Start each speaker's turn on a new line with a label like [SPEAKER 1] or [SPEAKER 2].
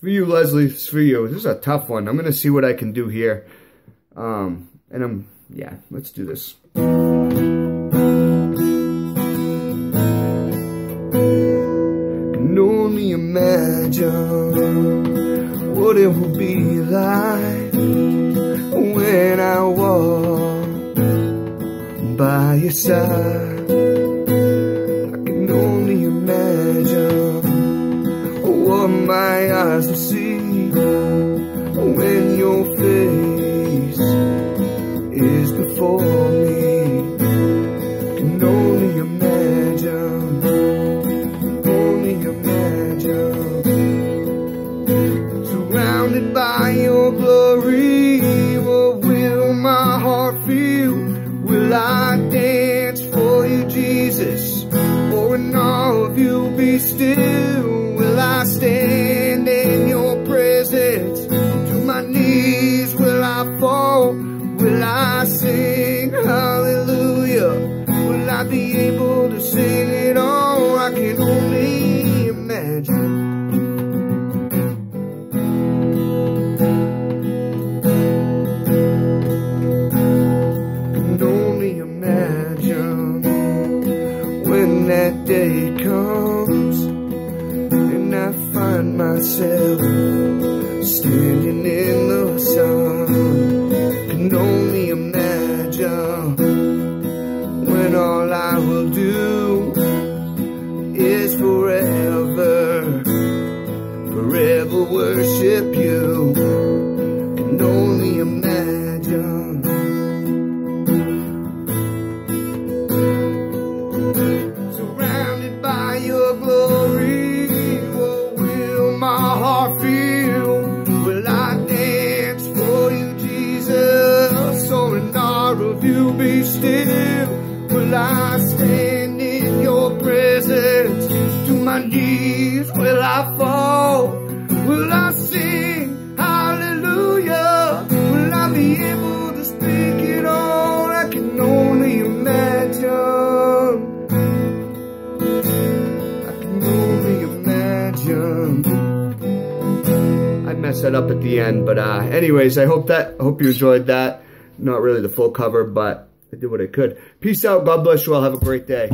[SPEAKER 1] For you, Leslie, it's for you. This is a tough one. I'm going to see what I can do here. Um, and I'm, yeah, let's do this. Can only imagine what it will be like when I walk by your side. My eyes will see when your face is before me. Can only imagine, only imagine. Surrounded by your glory, what will my heart feel? Will I dance for you, Jesus? Or in awe of you be still? Be able to sing it all? I can only imagine. Can only imagine when that day comes and I find myself standing in the sun. Can only imagine when all I will do is forever, forever worship you. and only imagine. Surrounded by your glory, what will my heart feel? Will I dance for you, Jesus? Or in awe of you be still? Will I stand in your presence? To my knees will I fall? Will I sing hallelujah? Will I be able to speak it all? I can only imagine. I can only imagine. I messed that up at the end, but uh, anyways, I hope that I hope you enjoyed that. Not really the full cover, but I did what I could. Peace out. God bless you all. Have a great day.